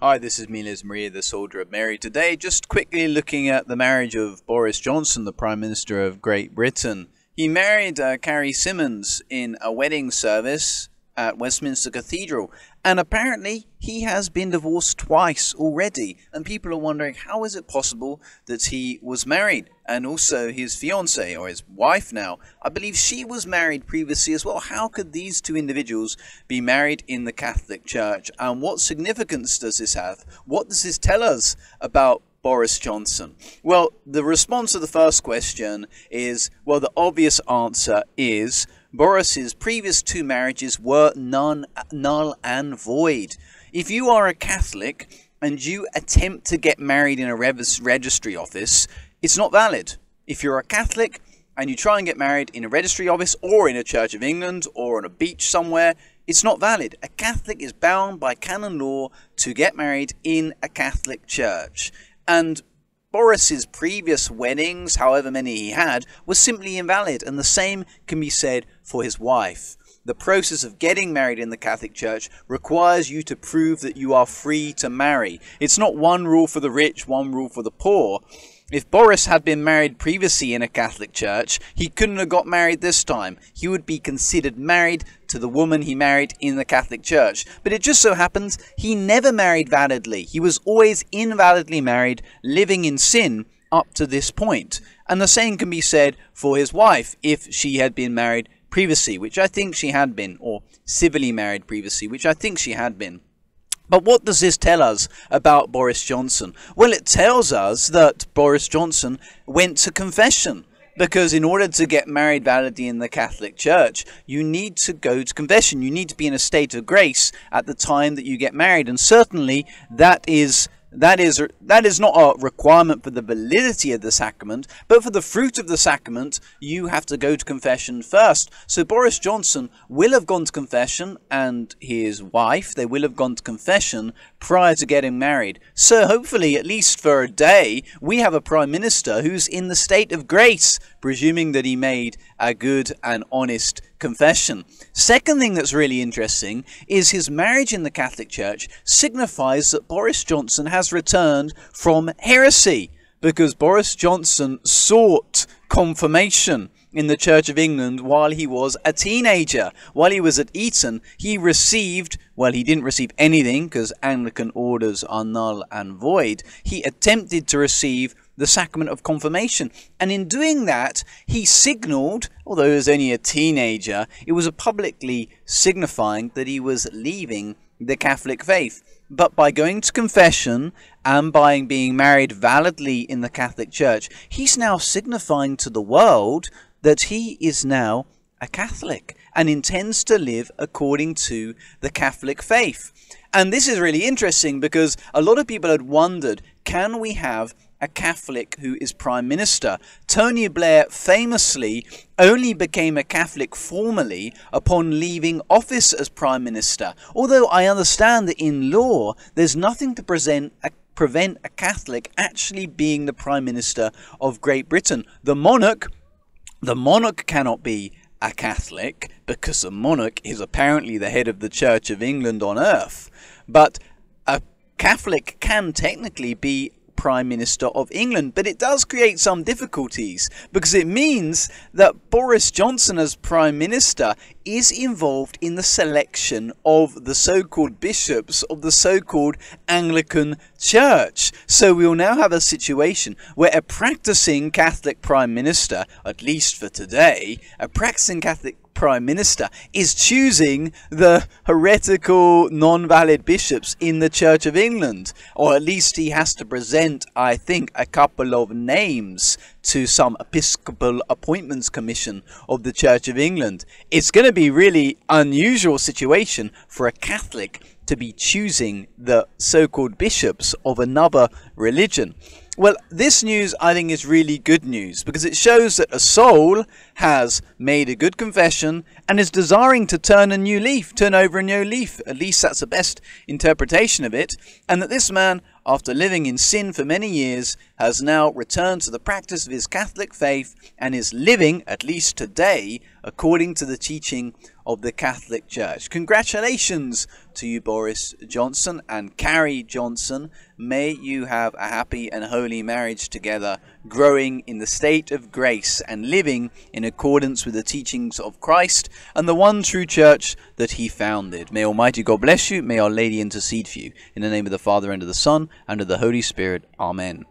Hi, this is Miles Mariae, the Soldier of Mary. Today, just quickly looking at the marriage of Boris Johnson, the Prime Minister of Great Britain. He married uh, Carrie Symonds in a wedding service at Westminster Cathedral. And apparently, he has been divorced twice already. And people are wondering how is it possible that he was married? And also, his fiancee, or his wife now, I believe she was married previously as well. How could these two individuals be married in the Catholic Church? And what significance does this have? What does this tell us about Boris Johnson? Well, the response to the first question is well, the obvious answer is Boris's previous two marriages were null and void. If you are a Catholic and you attempt to get married in a registry office, it's not valid. If you're a Catholic and you try and get married in a registry office or in a Church of England or on a beach somewhere, it's not valid. A Catholic is bound by canon law to get married in a Catholic church. And Boris's previous weddings, however many he had, were simply invalid, and the same can be said for his wife. The process of getting married in the Catholic Church requires you to prove that you are free to marry. It's not one rule for the rich, one rule for the poor. If Boris had been married previously in a Catholic church, he couldn't have got married this time. He would be considered married to the woman he married in the Catholic church. But it just so happens he never married validly. He was always invalidly married, living in sin up to this point. And the same can be said for his wife if she had been married previously, which I think she had been, or civilly married previously, which I think she had been. But what does this tell us about Boris Johnson? Well, it tells us that Boris Johnson went to confession. Because in order to get married validly in the Catholic Church, you need to go to confession. You need to be in a state of grace at the time that you get married. And certainly that is that is, that is not a requirement for the validity of the sacrament, but for the fruit of the sacrament, you have to go to confession first. So Boris Johnson will have gone to confession, and his wife, they will have gone to confession prior to getting married. So hopefully, at least for a day, we have a Prime Minister who's in the state of grace, presuming that he made a good and honest confession. Second thing that's really interesting is his marriage in the Catholic Church signifies that Boris Johnson has returned from heresy because Boris Johnson sought confirmation in the Church of England while he was a teenager. While he was at Eton, he received, well, he didn't receive anything because Anglican orders are null and void. He attempted to receive the sacrament of confirmation. And in doing that, he signaled, although he was only a teenager, it was a publicly signifying that he was leaving the Catholic faith. But by going to confession and by being married validly in the Catholic Church, he's now signifying to the world that he is now a Catholic and intends to live according to the Catholic faith. And this is really interesting because a lot of people had wondered can we have a Catholic who is Prime Minister. Tony Blair famously only became a Catholic formally upon leaving office as Prime Minister. Although I understand that in law there's nothing to present a prevent a Catholic actually being the Prime Minister of Great Britain. The monarch the monarch cannot be a Catholic because the monarch is apparently the head of the Church of England on earth. But a Catholic can technically be Prime Minister of England. But it does create some difficulties because it means that Boris Johnson, as Prime Minister, is involved in the selection of the so called bishops of the so called Anglican Church. So we will now have a situation where a practicing Catholic Prime Minister, at least for today, a practicing Catholic Prime Minister is choosing the heretical, non valid bishops in the Church of England. Or at least he has to present, I think, a couple of names to some Episcopal Appointments Commission of the Church of England. It's going to be really unusual situation for a Catholic to be choosing the so-called bishops of another religion. Well, this news I think is really good news because it shows that a soul has made a good confession and is desiring to turn a new leaf, turn over a new leaf. At least that's the best interpretation of it. And that this man after living in sin for many years, has now returned to the practice of his Catholic faith and is living, at least today, according to the teaching of the Catholic Church. Congratulations to you, Boris Johnson and Carrie Johnson. May you have a happy and holy marriage together, growing in the state of grace and living in accordance with the teachings of Christ and the one true church that he founded. May Almighty God bless you. May Our Lady intercede for you. In the name of the Father, and of the Son, and of the Holy Spirit. Amen.